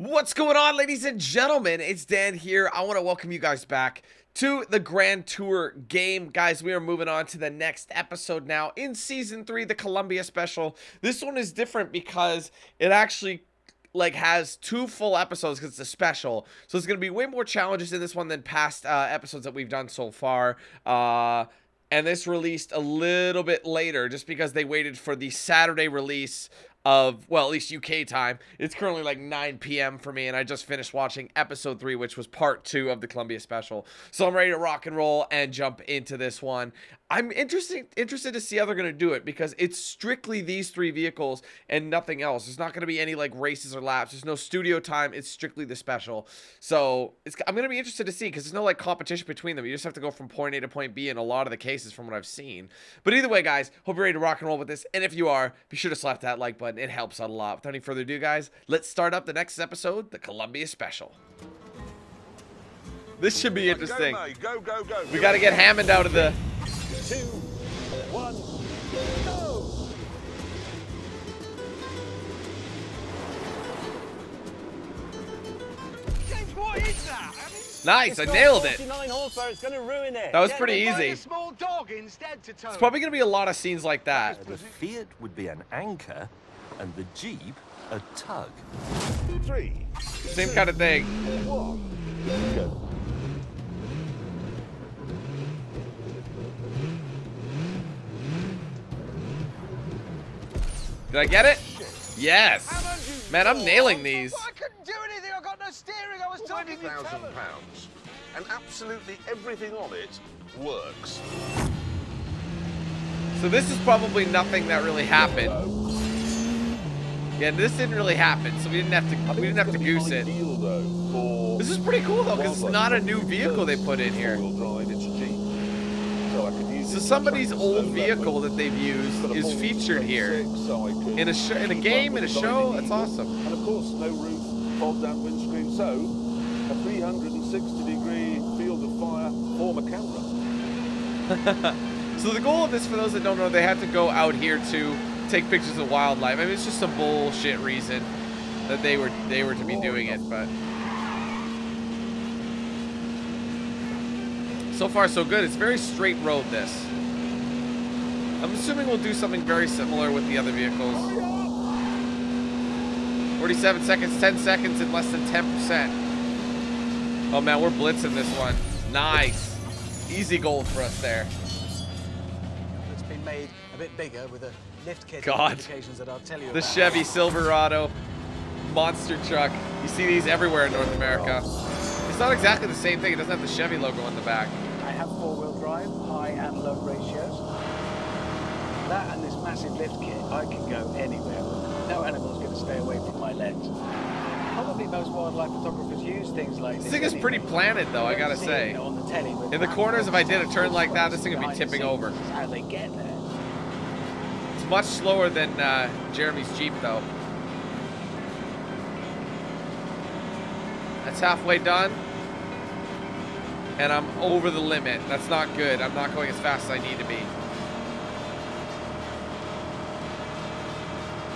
What's going on, ladies and gentlemen? It's Dan here. I want to welcome you guys back to the Grand Tour game. Guys, we are moving on to the next episode now in Season 3, the Colombia Special. This one is different because it actually like has two full episodes because it's a special so it's going to be way more challenges in this one than past uh, episodes that we've done so far uh and this released a little bit later just because they waited for the Saturday release of well at least UK time. It's currently like 9 p.m. for me and I just finished watching episode 3 which was part 2 of the Colombia special. So I'm ready to rock and roll and jump into this one. I'm interested interested to see how they're going to do it because it's strictly these three vehicles and nothing else. There's not going to be any like races or laps. There's no studio time. It's strictly the special. So I'm going to be interested to see because there's no like competition between them. You just have to go from point A to point B in a lot of the cases from what I've seen. But either way, guys, hope you're ready to rock and roll with this. And if you are, be sure to slap that like button. It helps out a lot. Without any further ado, guys, let's start up the next episode, the Colombia Special. This should be interesting. Go, go, go, we got to get Hammond out of the one, go! James, what is? I nice, I nailed it. Horsepower, it's going to ruin it. That was pretty easy. small dog instead to. It's probably going to be a lot of scenes like that. The Fiat would be an anchor, and the Jeep a tug. Three. Same two, kind of thing. One. Go. Did I get it? Yes. Man, I'm nailing these. I couldn't do anything. I got no steering. I was talking thousand pounds, and absolutely everything on it works. So this is probably nothing that really happened. Yeah, this didn't really happen, so we didn't have to we didn't have to goose it. This is pretty cool though, because it's not a new vehicle they put in here. So somebody's old vehicle that they've used is featured here in a sh in a game, in a show. That's awesome. And of course, no roof, fold down windscreen. So a 360 degree field of fire for a camera. so the goal of this, for those that don't know, they had to go out here to take pictures of wildlife. I mean, it's just some bullshit reason that they were they were to be doing it, but. So far, so good. It's very straight road, this. I'm assuming we'll do something very similar with the other vehicles. 47 seconds, 10 seconds, and less than 10%. Oh, man, we're blitzing this one. Nice. Easy goal for us there. It's been made a bit bigger with a lift kit God. that I'll tell you The. Chevy Silverado monster truck. You see these everywhere in North America. It's not exactly the same thing. It doesn't have the Chevy logo on the back. Have four-wheel drive, high and low ratios. That and this massive lift kit, I can go anywhere. No animal's going to stay away from my lens. Probably most wildlife photographers use things like this. This thing is pretty planted, though, I gotta say. The In the corners, if I did a turn like that, this thing would be tipping over. How they get there. It's much slower than uh, Jeremy's Jeep, though. That's halfway done and I'm over the limit. That's not good. I'm not going as fast as I need to be.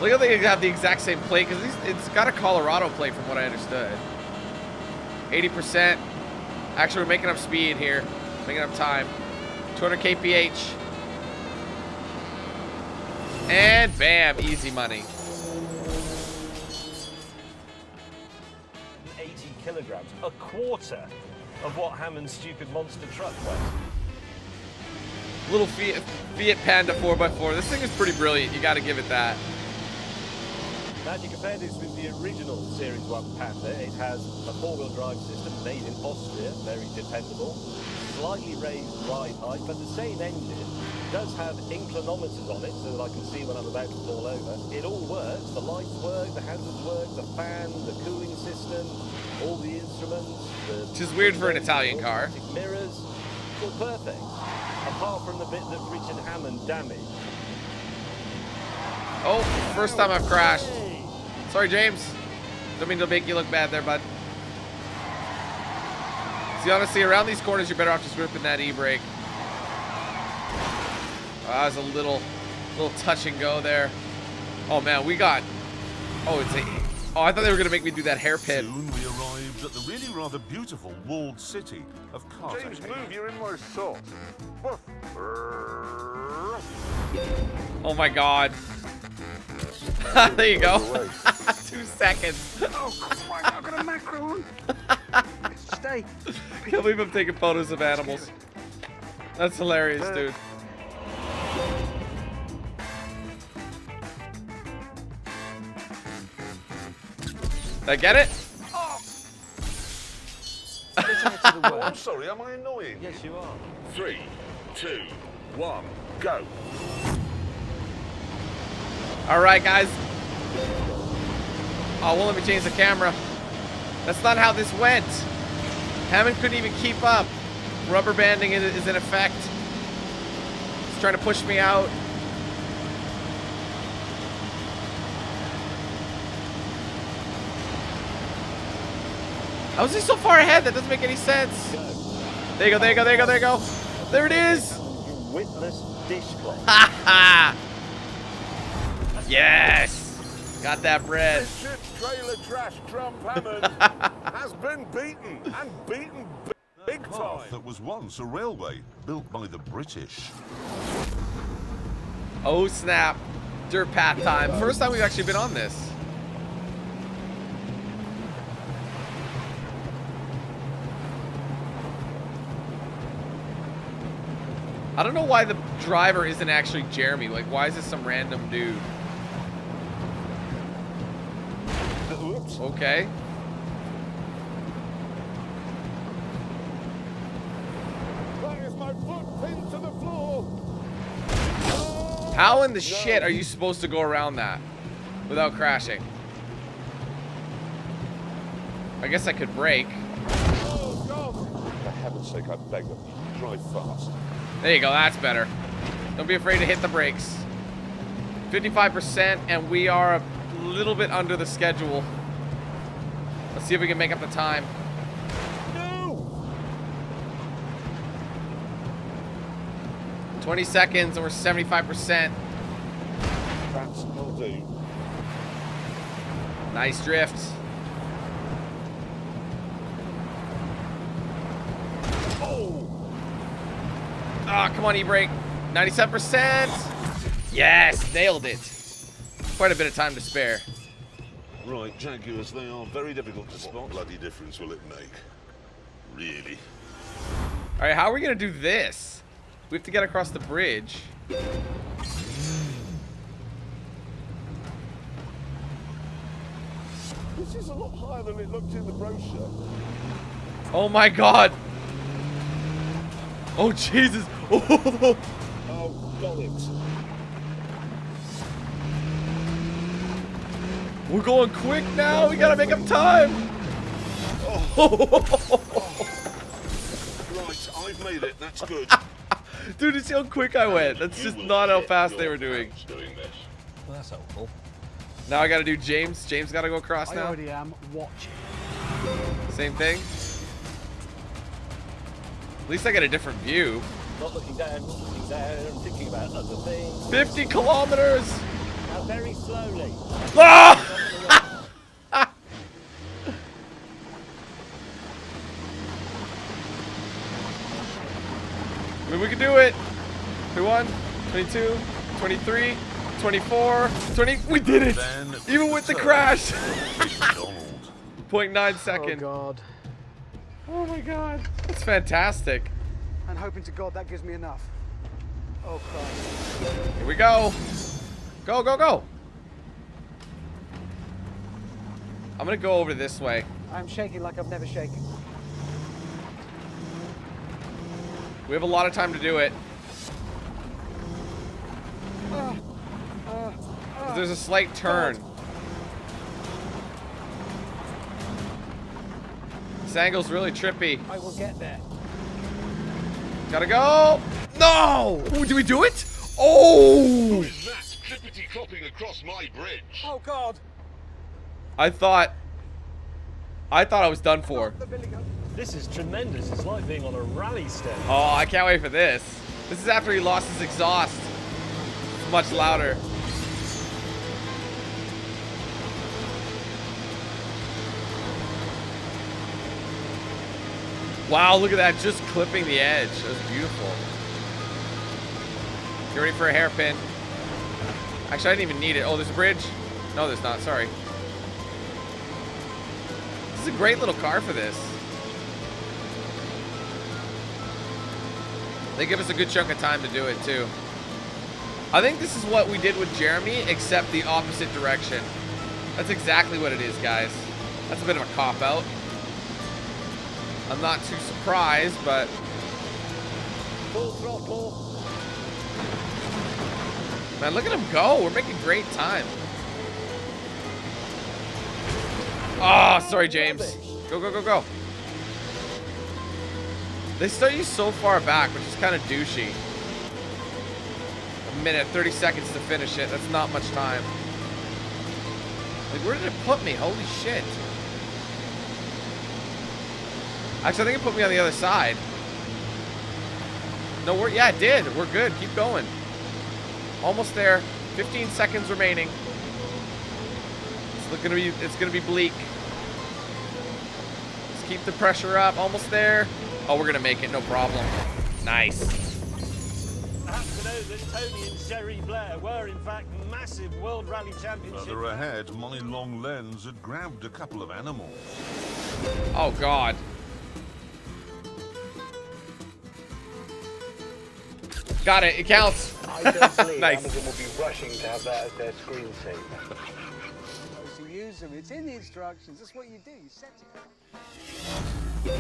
Look how they have the exact same plate, because it's got a Colorado plate from what I understood. 80%. Actually, we're making up speed here. Making up time. 200 kph. And bam, easy money. 80 kilograms, a quarter of what Hammond's stupid monster truck was. Little Fiat, Fiat Panda 4x4. This thing is pretty brilliant. You got to give it that. Now, if you compare this with the original Series 1 Panda, it has a four-wheel drive system made in Austria, very dependable, slightly raised ride height, but the same engine does have inclinometers on it, so that I can see when I'm about to fall over. It all works. The lights work, the hazards work, the fan, the cooling system, all the instruments. The Which is weird for an Italian car. Mirrors, all perfect. Apart from the bit that Richard Hammond damaged. Oh, first time I've crashed. Sorry, James. Don't mean to make you look bad there, bud. See, honestly, around these corners, you're better off just ripping that e-brake. Oh, that was a little, little touch and go there. Oh man, we got. Oh, it's a Oh, I thought they were gonna make me do that hairpin. Soon we arrived at the really rather beautiful walled city of James, move, you're in my sight. Woof. Oh my god. there you go. Two seconds. Oh, come on, I've got a macro on. Stay. Can't believe I'm taking photos of animals. That's hilarious, uh, dude. Did I get it? Oh, I'm sorry, am I annoying? Yes, you are. Three, two, one, go. All right, guys. Oh, won't let me change the camera. That's not how this went. Hammond couldn't even keep up. Rubber banding is is in effect. He's trying to push me out. How is he so far ahead? That doesn't make any sense. There you go, there you go, there you go, there you go. There it is. You witless dishcloth. Ha ha! Yes! Got that bread. This ship's trailer trash Trump Hammond has been beaten and beaten big Path time. that was once a railway built by the British. Oh snap. Dirt path time. First time we've actually been on this. I don't know why the driver isn't actually Jeremy. Like, why is this some random dude? Oops. Okay. My foot pinned to the floor. How in the shit are you supposed to go around that without crashing? I guess I could brake. Oh, God. For heaven's sake, I beg of you, drive fast. There you go, that's better. Don't be afraid to hit the brakes. 55%, and we are a little bit under the schedule. Let's see if we can make up the time. No! 20 seconds, and we're 75%. That's. Nice drift. Oh! Ah, come on, e-brake. 97%. Yes, nailed it. Quite a bit of time to spare. Right, Jaguars, they are very difficult to spot. What bloody difference will it make? Really? All right, how are we gonna do this? We have to get across the bridge. This is a lot higher than it looked in the brochure. Oh my god. Oh Jesus. Oh. Oh, bollocks. We're going quick now. We gotta make up time. Right, I've made it. That's good. Dude, you see how quick I went. That's just not how fast they were doing. Doing this. Well, that's helpful. Now I gotta do James. James gotta go across I now. already am watching. Same thing. At least I get a different view. Not looking down, not looking down, thinking about other things. 50 kilometers. Now very slowly. Ah! I mean, we can do it. 21, 22, 23, 24, 20. We did it. Even with the crash. McDonald. 0.9 Oh second. God. Oh my god. That's fantastic. And hoping to God that gives me enough. Oh Christ. Here we go. Go, go, go. I'm gonna go over this way. I'm shaking like I've never shaken. We have a lot of time to do it. Ah, ah, 'Cause There's a slight turn. This angle's really trippy. I will get there. Gotta go. No! Ooh, did we do it? Oh! Is that clippity clopping across my bridge? Oh God. I thought. I thought I was done for. The Billy Goat. This is tremendous. It's like being on a rally stage. Oh, I can't wait for this. This is after he lost his exhaust. It's much louder. Wow, look at that. Just clipping the edge. That was beautiful. You ready for a hairpin? Actually, I didn't even need it. Oh, there's a bridge? No, there's not. Sorry. This is a great little car for this. They give us a good chunk of time to do it, too. I think this is what we did with Jeremy, except the opposite direction. That's exactly what it is, guys. That's a bit of a cop-out. I'm not too surprised, but... Full throttle. Man, look at him go. We're making great time. Oh, sorry, James. Go, go, go, go. They start you so far back, which is kind of douchey. A minute, 30 seconds to finish it. That's not much time. Like, where did it put me? Holy shit. Actually, I think it put me on the other side. No, we're, yeah, it did. We're good. Keep going. Almost there. 15 seconds remaining. It's gonna be, it's gonna be bleak. Let's keep the pressure up. Almost there. Oh, we're gonna make it. No problem. Nice. Perhaps to know that Tony and Cherie Blair were, in fact, massive World Rally Championship. Further ahead, my long lens had grabbed a couple of animals. Oh, God. Got it. It counts. I don't believe Nice. Amazon will be rushing to have that as their screensaver. So use them. It's in the instructions. That's what you do. You set it.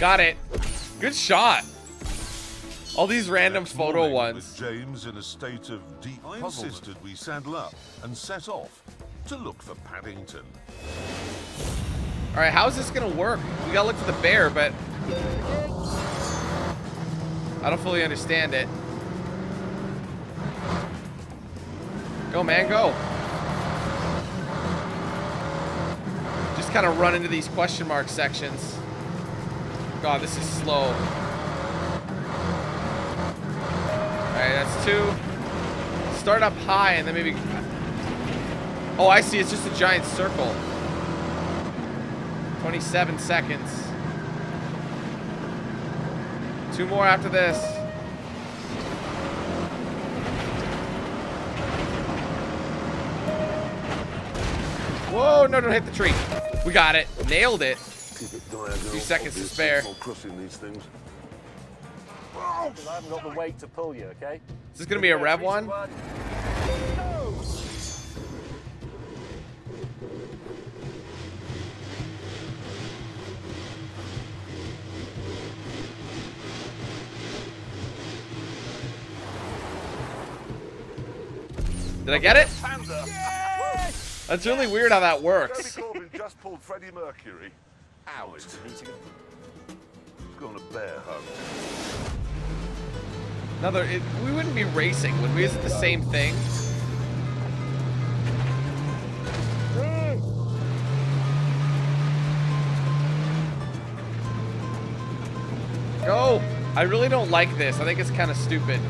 Got it. Good shot. All these random Next photo morning, ones. With James in a state of deep I insisted we saddle up and set off to look for Paddington. All right, how's this gonna work? We gotta look for the bear, but I don't fully understand it. Go, man, go. Just kind of run into these question mark sections. God, this is slow. All right, that's two. Start up high and then maybe. Oh, I see. It's just a giant circle. 27 seconds. Two more after this. Whoa, no, don't hit the tree. We got it. Nailed it. Keep it diagonal. Few seconds to spare. signal Crossing these things. Because I haven't got the weight to pull you, okay? Is this going to be a rev one? Did I get it? That's really weird how that works. Just pulled Freddie Mercury out. Going to bear hug. Another, it, we wouldn't be racing, would we? Is it the same thing? Go! I really don't like this. I think it's kind of stupid.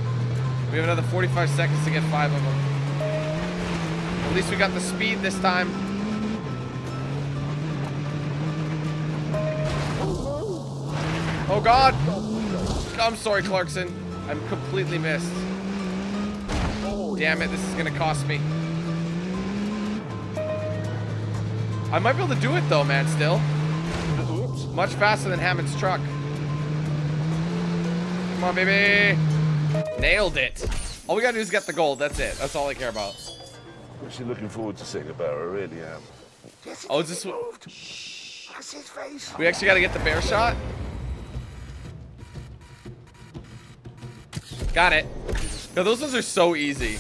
We have another 45 seconds to get five of them. At least we got the speed this time. Oh God! I'm sorry, Clarkson. I'm completely missed. Damn it, this is gonna cost me. I might be able to do it though, man, still. Much faster than Hammond's truck. Come on, baby. Nailed it. All we gotta do is get the gold. That's it. That's all I care about. Actually looking forward to seeing a bear, I really am. Oh, is this what? We actually gotta get the bear shot? Got it. No, those ones are so easy.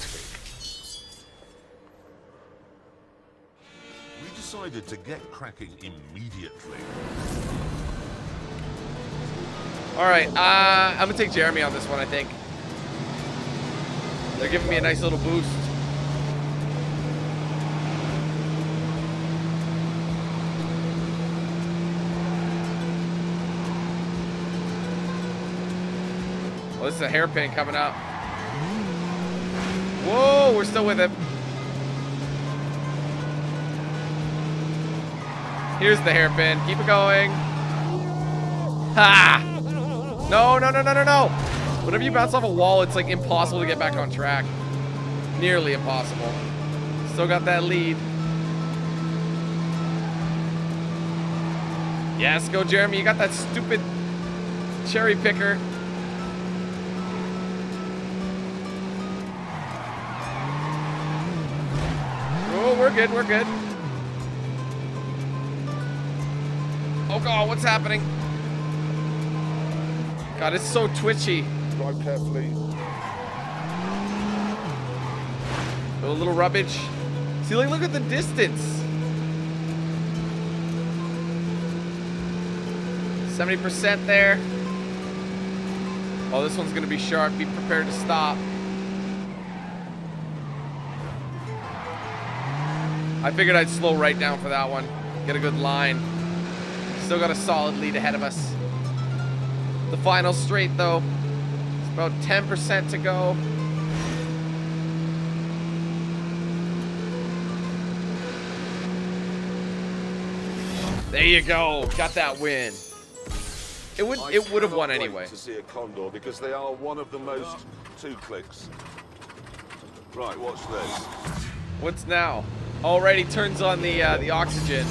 We decided to get cracking immediately. All right, uh, I'm gonna take Jeremy on this one. I think they're giving me a nice little boost. This is a hairpin coming up. Whoa, we're still with him. Here's the hairpin. Keep it going. Ha! No, no, no, no, no, no. Whenever you bounce off a wall, it's like impossible to get back on track. Nearly impossible. Still got that lead. Yes, go Jeremy. You got that stupid cherry picker. Good, we're good. Oh god, what's happening? God, it's so twitchy. Drive carefully. A little rubbish. See, like, look at the distance. 70% there. Oh, this one's gonna be sharp. Be prepared to stop. I figured I'd slow right down for that one. Get a good line. Still got a solid lead ahead of us. The final straight, though. It's about 10% to go. There you go. Got that win. It would I it would have won anyway. To see a condor because they are one of the most two clicks. Right, watch this. What's now? Already turns on the uh, the oxygen,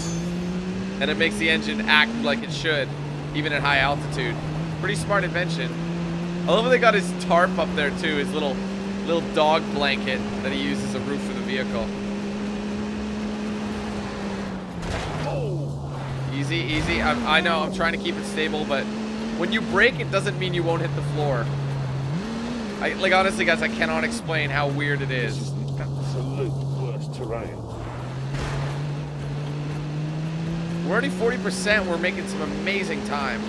and it makes the engine act like it should, even at high altitude. Pretty smart invention. I love how they got his tarp up there too, his little little dog blanket that he uses as a roof for the vehicle. Easy, easy. I, I know I'm trying to keep it stable, but when you brake, it doesn't mean you won't hit the floor. I, like honestly, guys, I cannot explain how weird it is. Absolute worst terrain. We're already 40%. We're making some amazing time.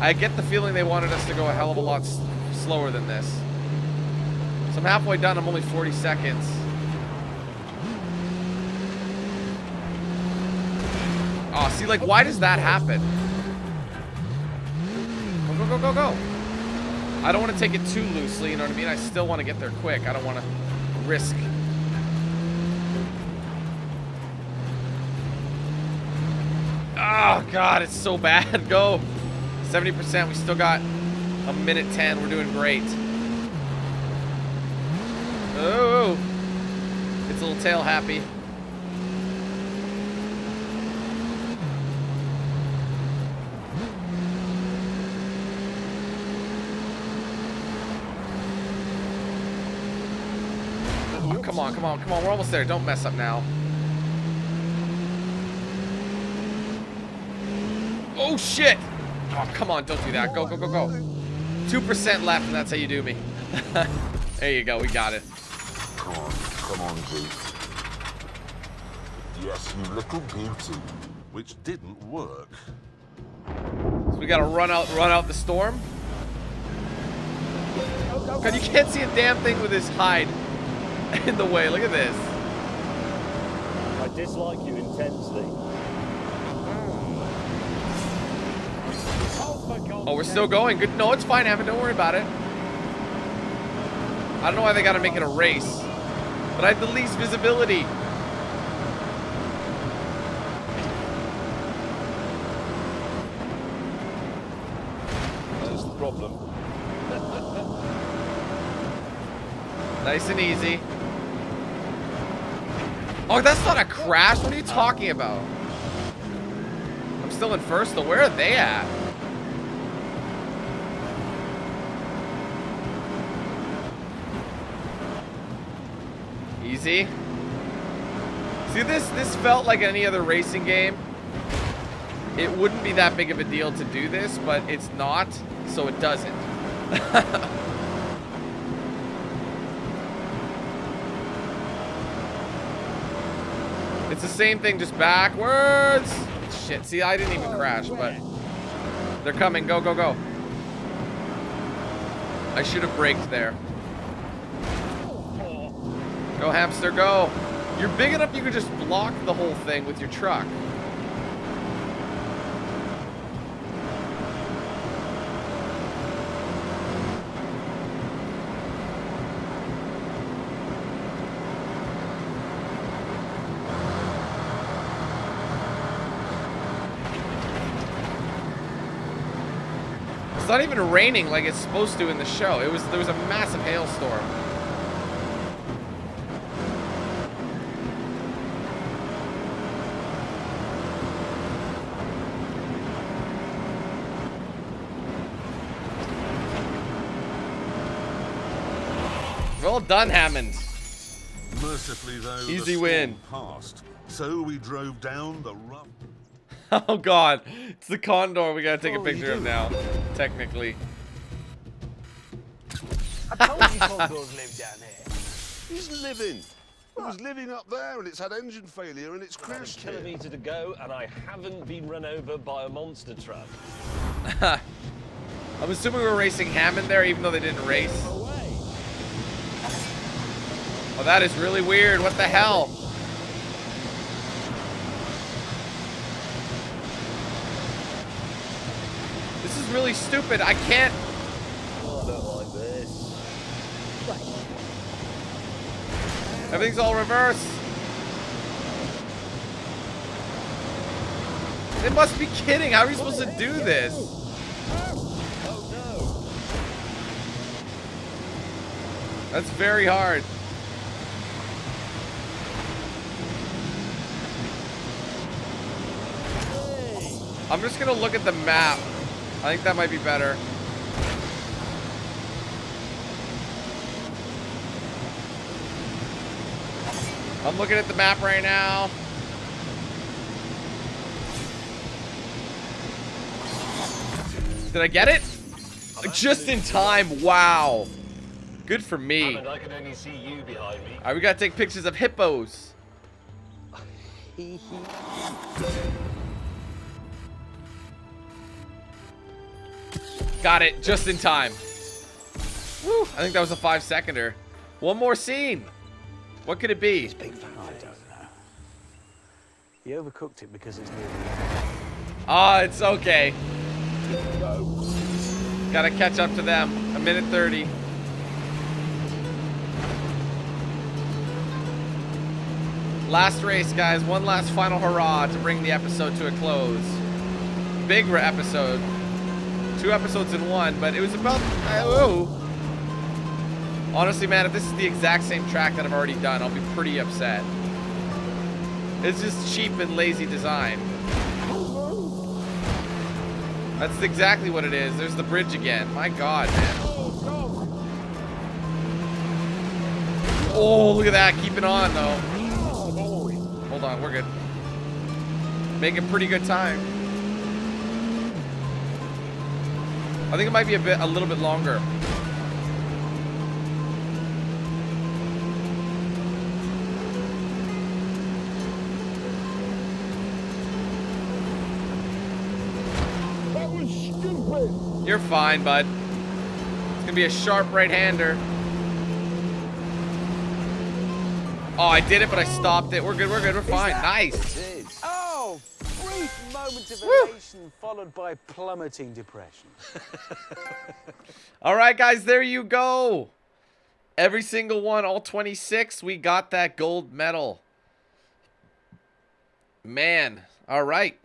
I get the feeling they wanted us to go a hell of a lot slower than this. So I'm halfway done. I'm only 40 seconds. Oh, see, like, why does that happen? Go, go, go, go, go. I don't want to take it too loosely, you know what I mean? I still want to get there quick. I don't want to risk Oh, God, it's so bad. Go. 70%. We still got a minute 10. We're doing great. Oh. It's a little tail happy. Oh, come on, come on, come on. We're almost there. Don't mess up now. Oh, shit. Oh, come on. Don't do that. Go, go, go, go. 2% left, and that's how you do me. there you go. We got it. Come on, come on, Jeep. Yes, you little beauty. Which didn't work. So we got to run out, run out the storm. God, you can't see a damn thing with this hide in the way. Look at this. I dislike you intensely. Oh, we're still going. Good. No, it's fine, Evan. Don't worry about it. I don't know why they got to make it a race. But I have the least visibility. That's the problem. Nice and easy. Oh, that's not a crash. What are you talking about? I'm still in first, though. Where are they at? Easy. See this? This felt like any other racing game. It wouldn't be that big of a deal to do this, but it's not, so it doesn't. It's the same thing, just backwards. Shit, see, I didn't even crash, but they're coming. Go, go, go. I should have braked there. Go, hamster, go. You're big enough you could just block the whole thing with your truck. It's not even raining like it's supposed to in the show. It was there was a massive hailstorm. Well done, Hammond. Mercifully, though, Easy the win. passed. So we drove down the rough. Oh god, it's the condor we gotta take a Oh, picture of now, technically. I told you condors live down here. He's living. It was living up there and it's had engine failure and it's About a crashed here. kilometre to go, and I haven't been run over by a monster truck. I'm assuming we're racing Hammond there, even though they didn't race. Oh, Oh, that is really weird. What the hell? This is really stupid. I can't. Oh, like this. Everything's all reverse. They must be kidding. How are you supposed to do this? That's very hard. I'm just gonna look at the map. I think that might be better. I'm looking at the map right now. Did I get it? Just in time. Wow. Good for me. I can only see you behind me. All right, we gotta take pictures of hippos. Got it, just in time. Woo, I think that was a five seconder. One more scene. What could it be? Big fan. I don't know. He overcooked it because it's near Ah, it's okay. Gotta catch up to them. A minute 30. Last race, guys. One last final hurrah to bring the episode to a close. Big episode. Two episodes in one, but it was about. Uh, oh. Honestly, man, if this is the exact same track that I've already done, I'll be pretty upset. It's just cheap and lazy design. That's exactly what it is. There's the bridge again. My god, man. Oh, look at that. Keep it on, though. Hold on. We're good. Making pretty good time. I think it might be a bit, a little bit longer. That was stupid. You're fine, bud. It's gonna be a sharp right-hander. Oh, I did it, but I stopped it. We're good. We're good. We're fine. Nice. Oh, moment of elation followed by plummeting depression. All right, guys, there you go. Every single one, all 26, we got that gold medal. Man, all right.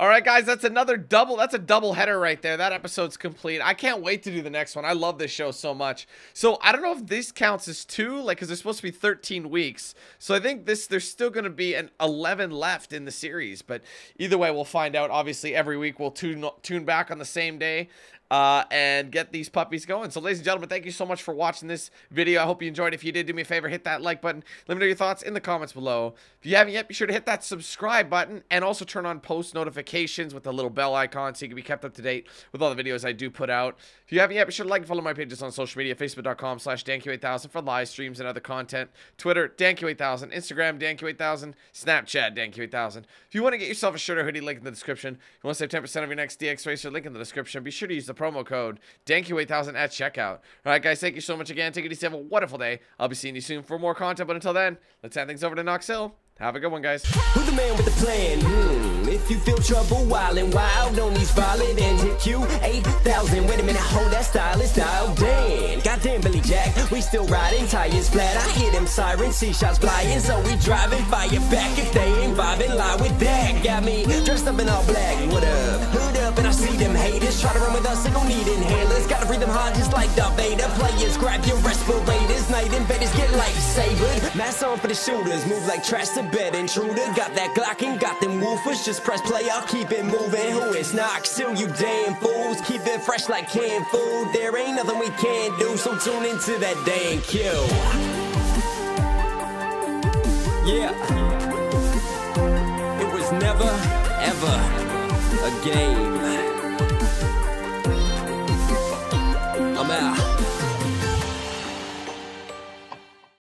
All right, guys, that's another double. That's a double header right there. That episode's complete. I can't wait to do the next one. I love this show so much. So I don't know if this counts as two, like, because there's supposed to be 13 weeks. So I think this there's still going to be an 11 left in the series. But either way, we'll find out. Obviously, every week we'll tune tune back on the same day uh, and get these puppies going. So, ladies and gentlemen, thank you so much for watching this video. I hope you enjoyed. If you did, do me a favor, hit that like button. Let me know your thoughts in the comments below. If you haven't yet, be sure to hit that subscribe button and also turn on post notifications with the little bell icon so you can be kept up to date with all the videos I do put out. If you haven't yet, be sure to like and follow my pages on social media, facebook.com slash danq8000 for live streams and other content, Twitter, danq8000, Instagram, danq8000, Snapchat, danq8000. If you want to get yourself a shirt or hoodie, link in the description. If you want to save 10% of your next DX Racer, link in the description. Be sure to use the promo code danq8000 at checkout. All right, guys, thank you so much again. Take it easy. Have a wonderful day. I'll be seeing you soon for more content, but until then, let's hand things over to Knox Hill. Have a good one, guys. Who's the man with the plan? Hmm. If you feel trouble wild and wild on these violent and hit you 8,000. Wait a minute, hold that style is dialed in. Goddamn Billy Jack, we still riding tires flat. I hear them sirens, see shots flying, so we driving fire back. If they ain't vibing, lie with that. Got me dressed up in all black. What up? The up and I see them haters try to run with us, they gon' need inhalers. Gotta breathe them hard just like Darth Vader. Players, grab your respirators. Night invaders get lightsabered. Mask on for the shooters, move like trash to bed intruder. Got that Glock and got them woofers. Just press play, I'll keep it moving. Who is not? Still you damn fools. Keep it fresh like canned food. There ain't nothing we can't do, so tune into that damn cue. Yeah. It was never, ever a game.